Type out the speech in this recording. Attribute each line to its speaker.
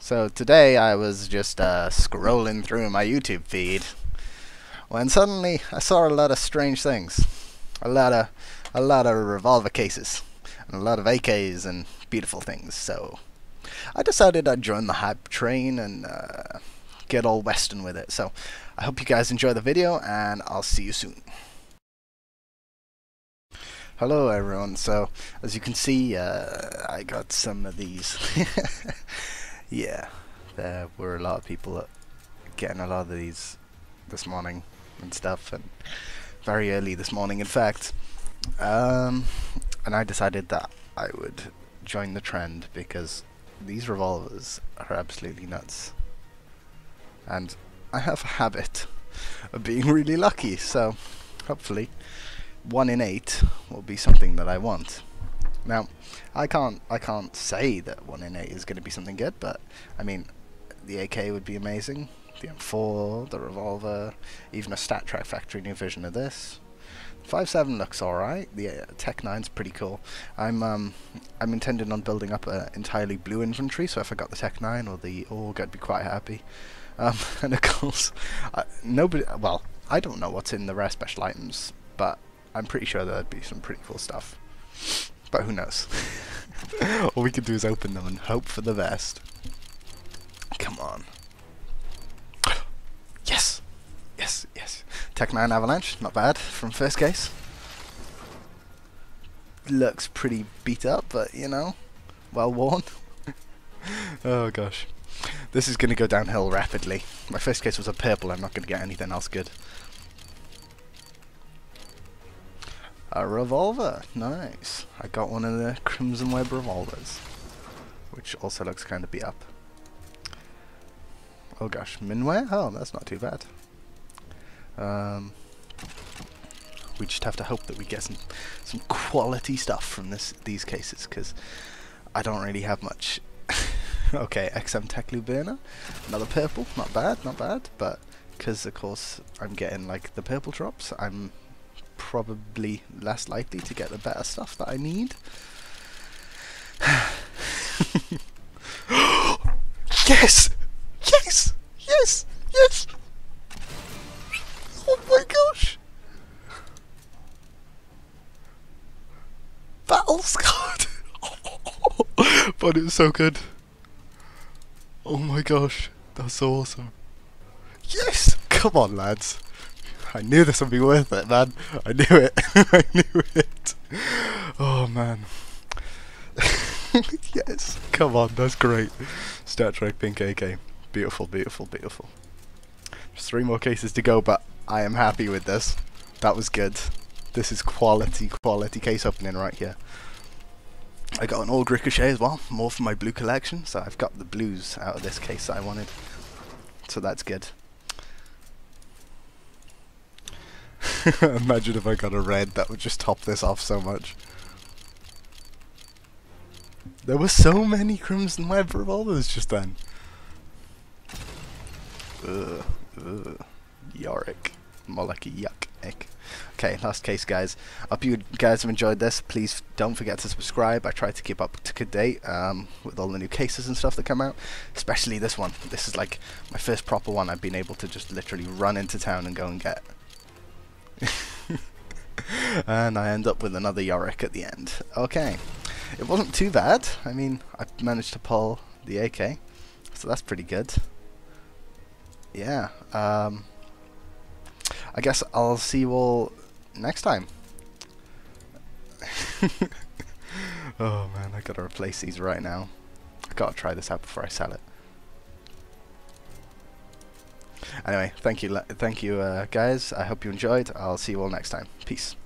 Speaker 1: So today I was just uh, scrolling through my YouTube feed when suddenly I saw a lot of strange things, a lot of a lot of revolver cases, and a lot of AKs and beautiful things. So I decided I'd join the hype train and uh, get all Western with it. So I hope you guys enjoy the video, and I'll see you soon. Hello everyone, so as you can see uh, I got some of these yeah there were a lot of people getting a lot of these this morning and stuff and very early this morning in fact um, and I decided that I would join the trend because these revolvers are absolutely nuts and I have a habit of being really lucky so hopefully one in eight will be something that I want. Now, I can't I can't say that one in eight is going to be something good, but I mean, the AK would be amazing. The M4, the revolver, even a StatTrak factory new version of this. 5.7 looks alright. The uh, Tech 9's pretty cool. I'm um I'm intending on building up an entirely blue inventory, so if I got the Tech 9 or the AUG, I'd be quite happy. Um, and of course, nobody. Well, I don't know what's in the rare special items, but I'm pretty sure there'd be some pretty cool stuff. But who knows? All we can do is open them and hope for the best. Come on. yes! Yes, yes. Tech 9 Avalanche, not bad from first case. Looks pretty beat up, but you know, well worn. oh gosh. This is going to go downhill rapidly. My first case was a purple, I'm not going to get anything else good. A revolver, nice. I got one of the Crimson Web revolvers, which also looks kind of beat up. Oh gosh, Minware? Oh, that's not too bad. Um, we just have to hope that we get some some quality stuff from this these cases, because I don't really have much. okay, XM Teclu Burner, another purple, not bad, not bad, but because of course I'm getting like the purple drops, I'm probably less likely to get the better stuff that I need. yes! Yes! Yes! Yes! Oh my gosh! Battle Scarred! but it's so good. Oh my gosh, that's so awesome. Yes! Come on, lads. I knew this would be worth it, man. I knew it. I knew it. Oh, man. yes. Come on, that's great. StatTrak Pink AK. Beautiful, beautiful, beautiful. Three more cases to go, but I am happy with this. That was good. This is quality, quality case opening right here. I got an old Ricochet as well, more for my blue collection, so I've got the blues out of this case that I wanted. So that's good. Imagine if I got a red, that would just top this off so much. There were so many Crimson Web revolvers just then. Ugh, ugh. Yorick. More like a yuck. Ick. Okay, last case, guys. Hope you guys have enjoyed this. Please don't forget to subscribe. I try to keep up to date um, with all the new cases and stuff that come out, especially this one. This is like my first proper one I've been able to just literally run into town and go and get. And I end up with another Yorick at the end. Okay, it wasn't too bad. I mean, I managed to pull the AK, so that's pretty good. Yeah, um, I guess I'll see you all next time. oh man, I gotta replace these right now. I gotta try this out before I sell it. Anyway, thank you, thank you, uh, guys. I hope you enjoyed. I'll see you all next time. Peace.